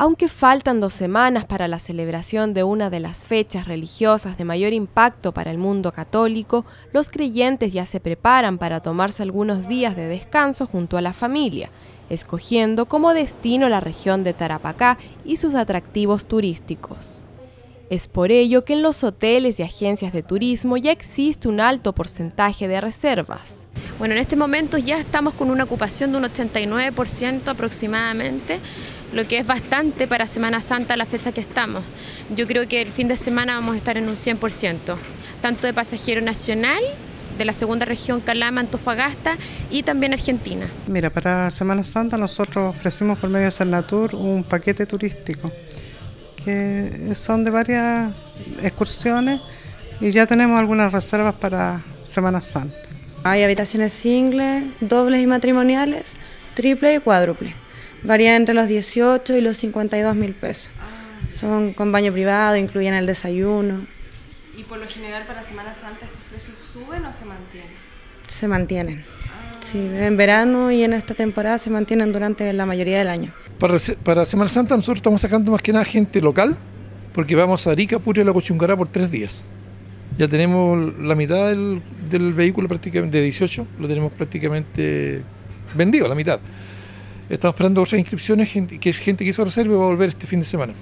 Aunque faltan dos semanas para la celebración de una de las fechas religiosas de mayor impacto para el mundo católico, los creyentes ya se preparan para tomarse algunos días de descanso junto a la familia, escogiendo como destino la región de Tarapacá y sus atractivos turísticos. Es por ello que en los hoteles y agencias de turismo ya existe un alto porcentaje de reservas. Bueno, en este momento ya estamos con una ocupación de un 89% aproximadamente lo que es bastante para Semana Santa la fecha que estamos. Yo creo que el fin de semana vamos a estar en un 100%, tanto de pasajero nacional, de la segunda región Calama, Antofagasta y también Argentina. Mira, para Semana Santa nosotros ofrecemos por medio de Cernatur un paquete turístico que son de varias excursiones y ya tenemos algunas reservas para Semana Santa. Hay habitaciones singles, dobles y matrimoniales, triple y cuádruple. Varía entre los 18 y los 52 mil pesos. Son con baño privado, incluyen el desayuno. ¿Y por lo general para Semana Santa estos precios suben o se mantienen? Se mantienen. Sí, en verano y en esta temporada se mantienen durante la mayoría del año. Para, Semana Santa nosotros estamos sacando más que nada gente local, porque vamos a Arica, Puria y La Cochungará por tres días. Ya tenemos la mitad del, del vehículo prácticamente, de 18, lo tenemos prácticamente vendido, la mitad. Estamos esperando otras inscripciones, que es gente que hizo reserva y va a volver este fin de semana.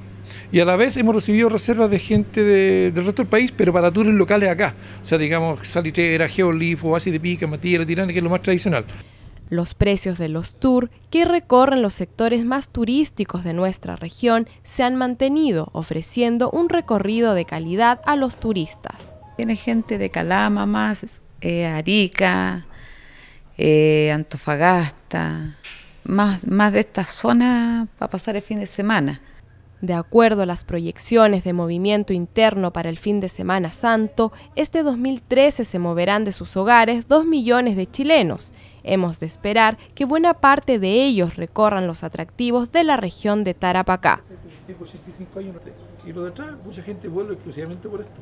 Y a la vez hemos recibido reservas de gente del resto del país, pero para tours locales acá. O sea, digamos, Salitrera, Geolif, Oasis de Pica, Matías, Tirana, que es lo más tradicional. Los precios de los tours que recorren los sectores más turísticos de nuestra región se han mantenido, ofreciendo un recorrido de calidad a los turistas. Tiene gente de Calama más, eh, Arica, eh, Antofagasta, más, más de esta zona para pasar el fin de semana. De acuerdo a las proyecciones de movimiento interno para el fin de Semana Santo, este 2013 se moverán de sus hogares 2 millones de chilenos. Hemos de esperar que buena parte de ellos recorran los atractivos de la región de Tarapacá. Y lo de atrás, mucha gente vuelve exclusivamente por esto.